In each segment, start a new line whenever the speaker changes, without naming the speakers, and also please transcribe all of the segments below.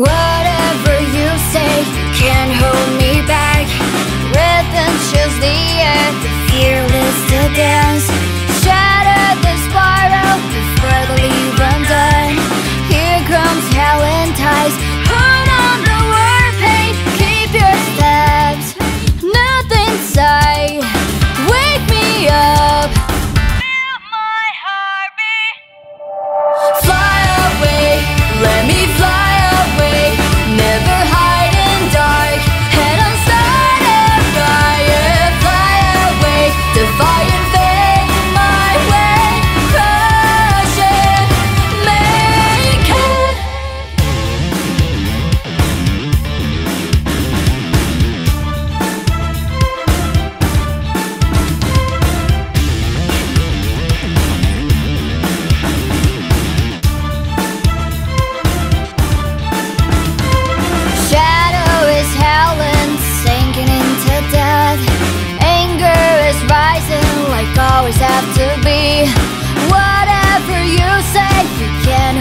Whoa.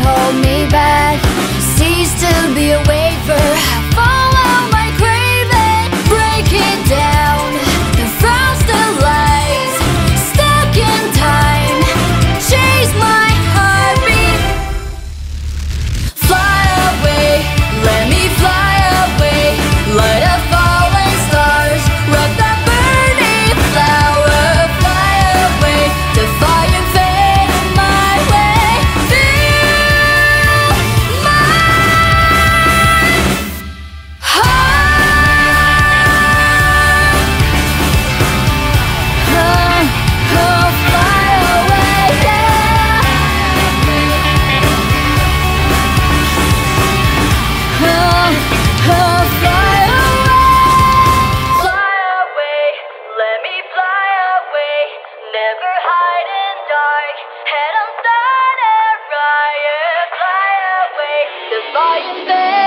hold me back. Cease to be a waver. never hide in dark. Head on start and riot, fly away. The fire's there.